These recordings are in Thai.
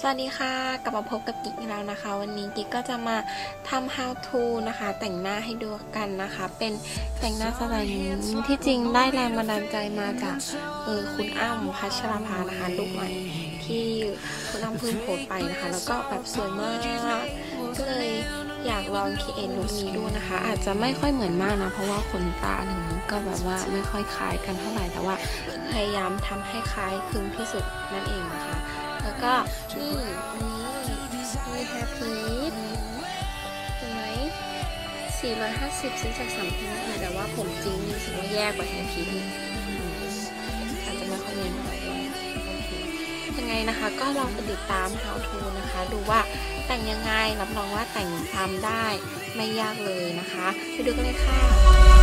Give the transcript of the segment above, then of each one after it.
สวัสดีค่ะ กลับมาพบกับกิ๊กอีกแล้วนะคะ วันนี้กิ๊กก็จะมาทำ how to นะคะ แต่งหน้าให้ดูกันนะคะ เป็นแต่งหน้าสไตล์นี้ที่จริงได้แรงบันดาลใจมาจากเออคุณอ้ำพัชรภานะคะลูกใหม่ที่คุณอ้ำเพิ่งโพสไปนะคะ แล้วก็แบบสวยมากก็เลยอยากลองคิดเองลุคนี้ดูนะคะ อาจจะไม่ค่อยเหมือนมากนะ เพราะว่าขนตาหนึ่งก็แบบว่าไม่ค่อยคล้ายกันเท่าไหร่แต่ว่าพยายามทำให้คล้ายคลึงที่สุดนั่นเองนะคะ แล้วก็นี่นี่มี happy เห็นไหม450ซื้อจากสามพันแต่ว่าผมจริงรู้สึกว่าแย่กว่า happy อาจจะไม่ค่อยเนียนเท่าไหร่ยังไงนะคะ ก็ลองไปติดตาม how to นะคะ ดูว่าแต่งยังไงรับรองว่าแต่งทำได้ไม่ยากเลยนะคะ ไปดูกันเลยค่ะ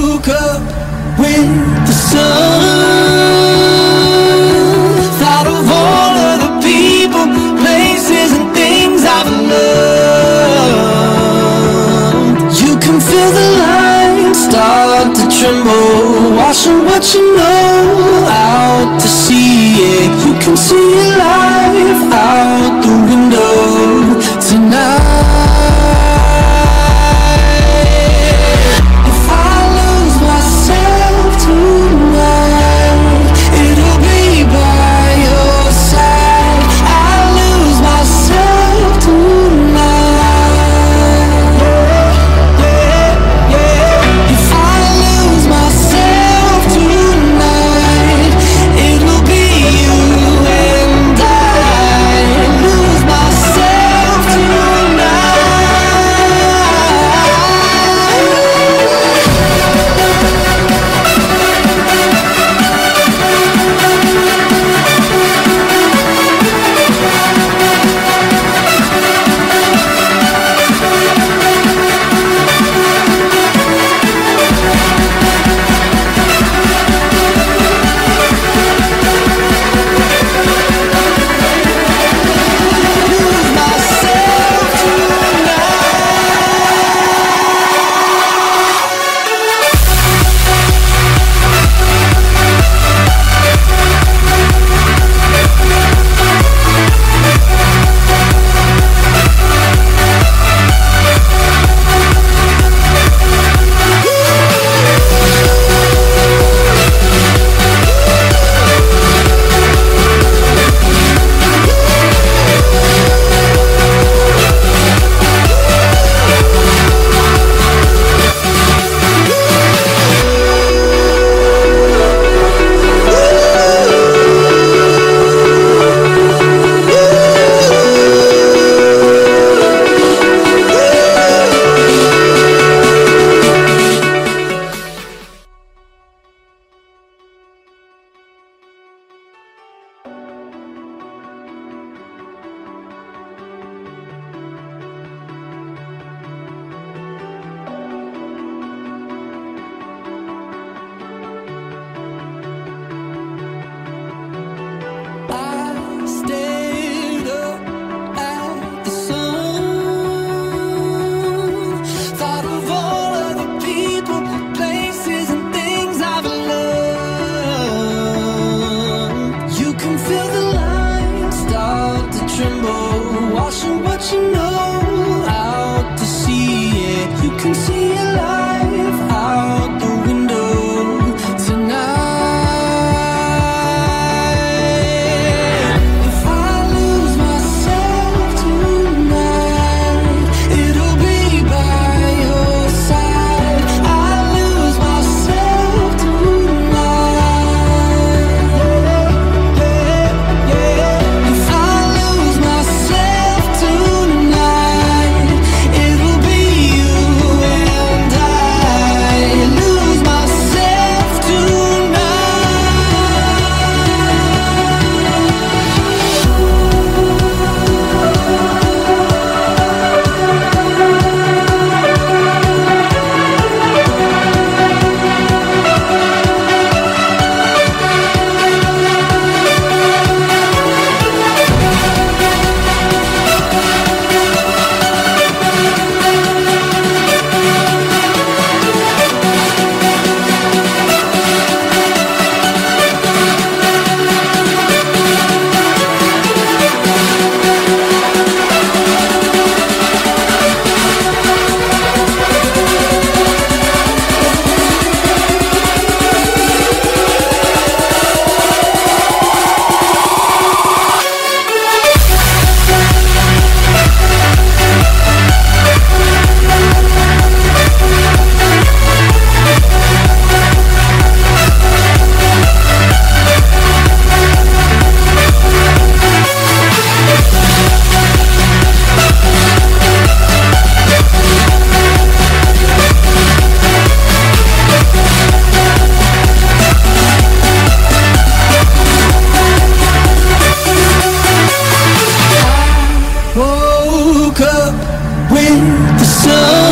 woke up with the sun. Thought of all of the people, places, and things I've learned. You can feel the lines start to tremble, washing what you know out to sea. Yeah, you can see with the sun